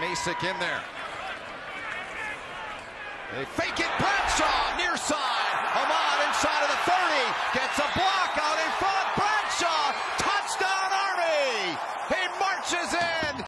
Masick in there. They fake it. Bradshaw near side. Ahmad inside of the 30.